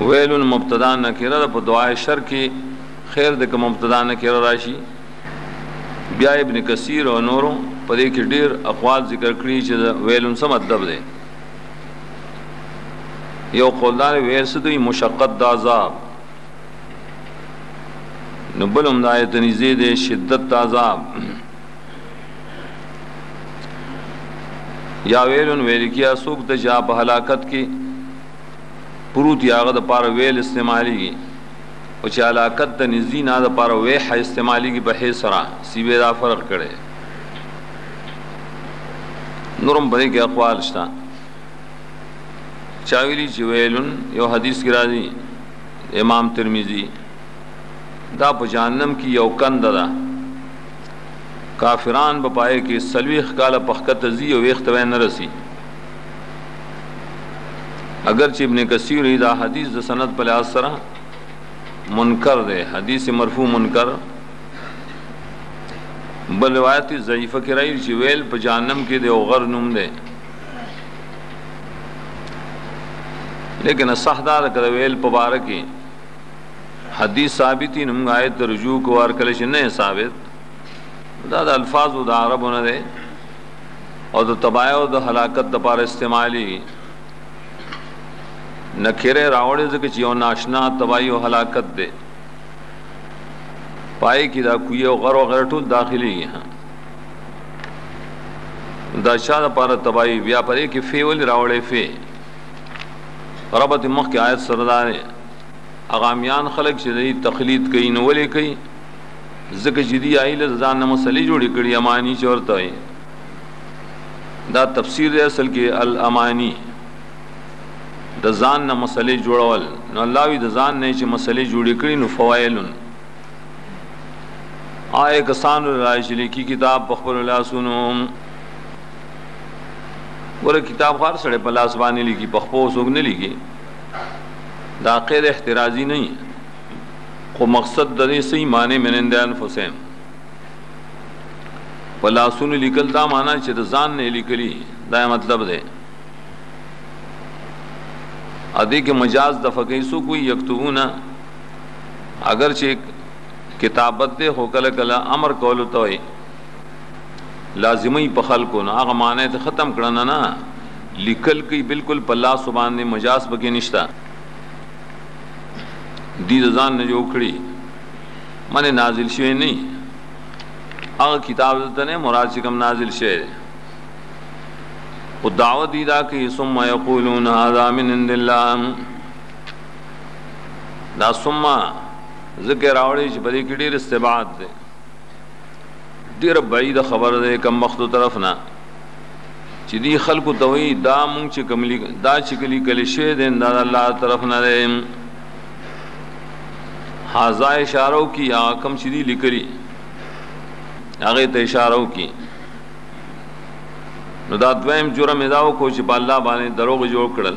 ویل مبتدا نکره ده په دعای شر کې خیر ده که مبتدا نکره راشي بیا ابن کثیر او نورو په دې کې ډیر اقوال ذکر کړی چې ویل څه مطلب دی یو قولدار ویل څه دی مشقت د عذاب نو بل هم د آیت نږدې دی شدت د عذاب یا ویلون ویل کیا سوک د جا په هلاکت کې پروت یا هغه د پاره ویل استعمالیږي او چې علاقت ته نږدې نه د پاره ویح استعمالیږي په هي سره سیبه دا فرق کړي نورم پرې کې اقوال شته چاویلی چې ویلن یو حدیث کې راځي امام ترمذی دا په جهنم کې یو کند ده کافران په پا پای کې سلويخ کاله پخکته زی او وخت وای نه رسی اگر چې ابن کثیر دا حدیث د سند په لحاظ سره منکر دی حدیث مرفوع منکر بل روایت ضعیفه کې راځي چې ویل په جهنم کې دی او غر نوم دی لیکن صح دا د ویل په بار کې حدیث ثابت نه موږ آیت رجوع کوار کله چې نه ثابت دا د الفاظ او د عربونه دی او د تباهۍ او د هلاکت لپاره استعمالېږي. نکره یې راوړې ځکه چې یو ناشنا تباهي او هلاکت دی. پای کې دا کوی او غر وغیره ټول داخلېږي. دا چا لپاره تباهي بیا په دې کې فی ولې راوړې فی ربط مخکې آیت سره دا دی هغه امیان خلک چې د تقلید کوي نو ولې کوي ځکه چې دی آیله ځان نه مسلې جوړې کړي امانی چې ورته وي دا تفسیر دی اصل کې الامانی د ځان نه مسلې جوړول نو الله وی د ځان نه چې مسلې جوړې کړي نو فوائلن آئے کسان رائج لیکي کتاب په خپل لاسونو ور کتاب خار سره په لاس باندې لیکي په خپل سوګ نه لیکي دا قید احترازي نه خو مقصد د دې سي معنی من عند انفسهم په لاسونو لیکل دا معنی چې د ځان نه لیکلي دا مطلب دی ا دې کې مجاز د فقې سو کوئی یكتبونه اگر چې کتابت دې هو کله کله امر کول ته وي لازمی په خلکو نه هغه معنی ته ختم کړنه نه لیکل کوي بالکل په لاس باندې مجاز بګې نشتا دی ځان نه جوړ کړی منه نازل شوی نه هغه کتاب ته نه مراد چې کوم نازل شوی او دعوت دی دا کې ثم یقولون هذا من عند الله دا ثم ذکر راوړي چې په دې کې ډېر استبعاد دی ډېر بعید خبر ده کم مخدو طرف نه چې دی خلکو ته وایي دا مونږ چې کوم دا چې کلی کلی شوی دی دا د الله طرف نه دی هاذا اشاره کی یا کم چې دی لیکلی هغه ته اشاره کی نو دا دویم جرم ادا وکړو چې په الله باندې دروغ جوړ کړل